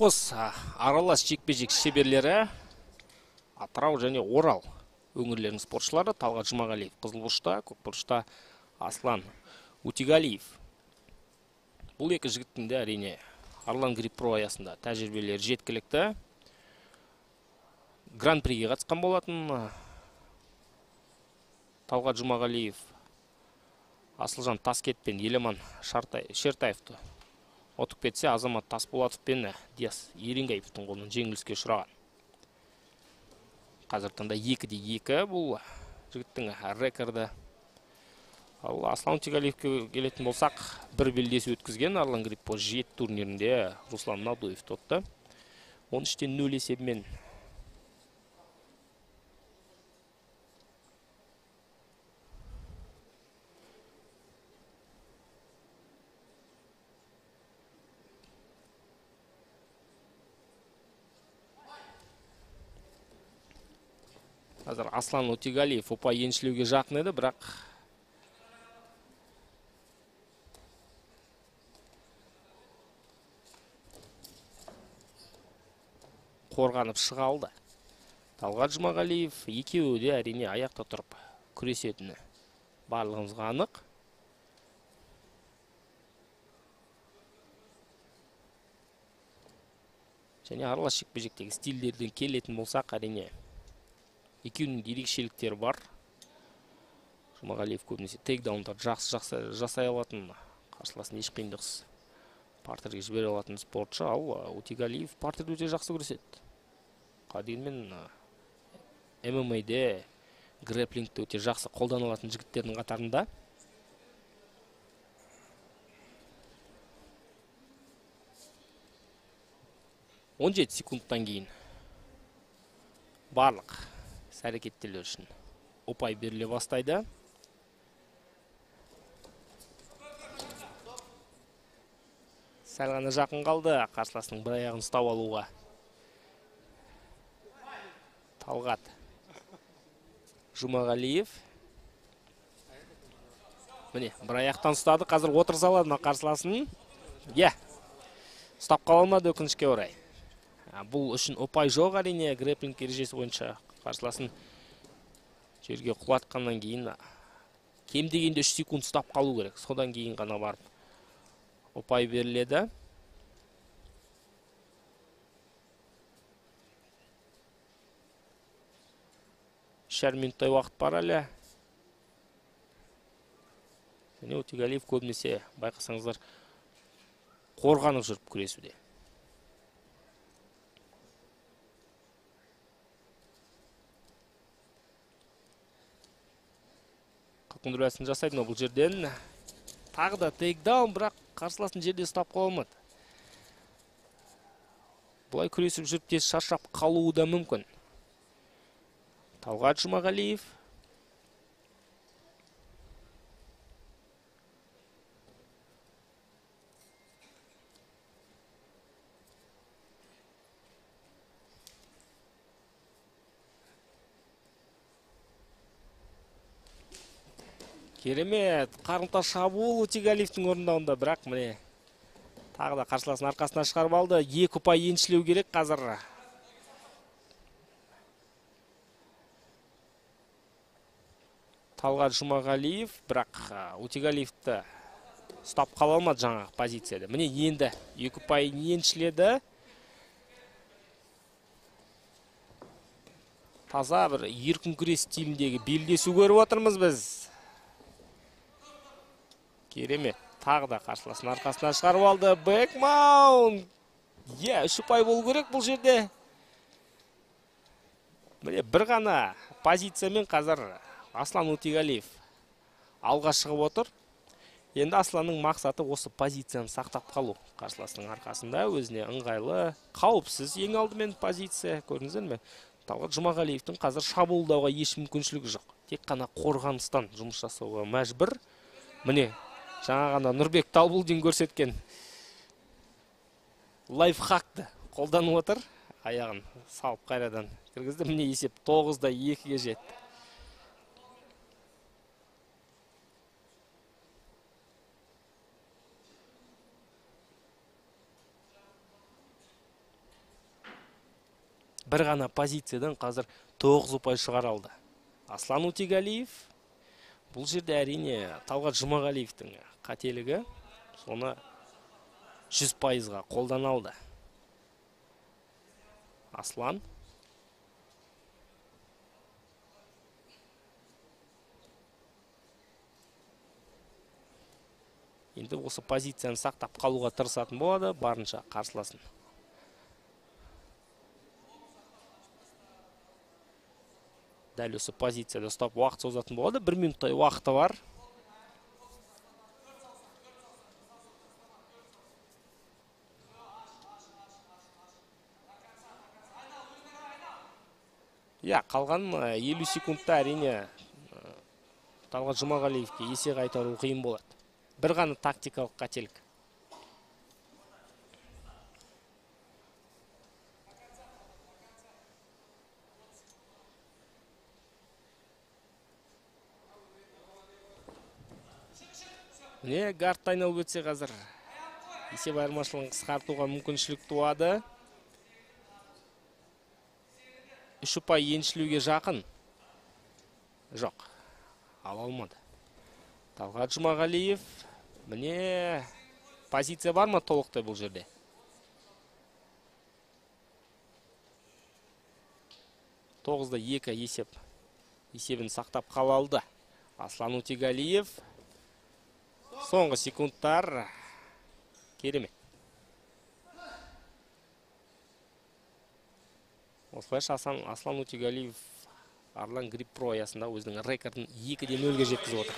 қос аралас жекпе жек шеберлері атырау және орал өңірлерінің спортшылары талғат жұмағалиев қызыл бұрышта көк бұрышта аслан утигалиев. Бұл екі жігіттің де әрине арлан грипп про аясында тәжірибелері жеткілікті. Гран приге қатысқан болатын талғат жұмағалиев асылжан таскет пен еламан шертаевты ұтып кетсе азамат тасболатов пен диас еренгаевтың қолынан жеңіліске ұшыраған. Қазіргі таңда екі де екі бұл жігіттің рекорды. Ал аслан утигалиевке келетін болсақ бір белдесу өткізген арлан гриппо жеті турнирінде руслан надуевті ұтты он үштен нөл есебімен қазір аслан утигалиев ұпай еншілеуге жақын еді бірақ қорғанып шыға алды. Талғат жұмағалиев екеуі де әрине аяқта тұрып күресетіні барлығымызға анық. Және аралас жекпе жектегі келетін болсақ әрине екеуінің де ерекшеліктері бар. Жұмағалиев көбінесе тейкдаундарды жақсы жақсы жасай алатын қарсыласын еш қиындықсыз партерге жібере алатын спортшы. Ал утигалиев партерде өте жақсы күреседі дегенмен ммаде грэплингті өте жақсы қолданылатын жігіттердің қатарында. Он жеті секундтан кейін барлық іс үшін. Ұпай беріле бастайды. Сәл ғана жақын қалды. Қарсыласының бір аяғын ұстап алуға. Талғат. Жұмағалиев. Міне бір аяқтан ұстады. Қазір отырғыза алады ма қарсыласын. Иә. Ұстап қала алмады өкінішке орай. Бұл үшін ұпай жоқ әрине. Грэплинг ережесі бойынша қарсыласын. Жерге құлатқаннан кейін кем дегенде үш секунд ұстап қалу керек. Содан кейін ғана барып ұпай беріледі. Үш жарым минуттай уақыт бар әлі. Және өтегалиев көбінесе байқасаңыздар қорғанып жүріп күресуде. Қылқындыру жасайды ма бұл жерден. Тағы да тейкдаун бірақ қарсыласын жерде ұстап қала алмады. Бұлай күресіп жүріп тез шаршап қалуы да мүмкін. Талғат жұмағалиев. Керемет. Қарымта шабуыл утигалиевтің орындауында. Бірақ міне тағы да қарсыласын арқасына шығарып алды. Екі ұпай еншілеу керек қазір. Талғат жұмағалиев бірақ утигалиевті ұстап қала алмады жаңағы позицияда. Міне енді екі ұпай еншіледі. Таза бір еркін күрес стиліндегі белдесу көріп отырмыз біз. Керемет тағы да қарсыласын арқасына шығарып алды. Бэкмаун иә үш ұпай болу керек бұл жерде. Міне бір ғана позициямен қазір аслан утигалиев алға шығып отыр. Енді асланның мақсаты осы позицияны сақтап қалу. Қарсыласының арқасында өзіне ыңғайлы қауіпсіз ең алдымен позиция. Көрдіңіздер ме? Талғат жұмағалиевтің қазір шабуылдауға еш мүмкіншілігі жоқ. Тек қана қорғаныстан жұмыс жасауға мәжбүр. Міне жаңа ғана нұрбек талбулдин көрсеткен лайфхакты қолданып отыр. Аяғын салып қайрадан кіргізді. Міне есеп тоғыз да екіге жетті. бір ғана позициядан қазір тоғыз ұпай шығара алды аслан утигалиев бұл жерде әрине талғат жұмағалиевтің қателігі соны жүз пайызға қолдана алды. Аслан. Енді осы позицияны сақтап қалуға тырысатын болады барынша қарсыласын. Дәл осы позицияда ұстап уақыт созатын болады. Бір минуттай уақыты бар. Иә қалған ә, елу секундта әрине ә, талғат жұмағалиевке есе қайтару қиын болады. Бір ғана тактикалық қателік. Міне гардты айналып өтсе қазір. Есеп айырмашылығын қысқартуға мүмкіншілік туады. Үш ұпай еншілеуге жақын? Жоқ ала алмады. Талғат жұмағалиев міне позиция бар ма толықтай бұл жерде? Тоғызда екі есеп есебін сақтап қала алды. Аслан утигалиев соңғы секундтар керемет. Осылайша асан, аслан утигалиев арлан грипп про аясында өзінің рекордын екіде нөлге жеткізіп отыр.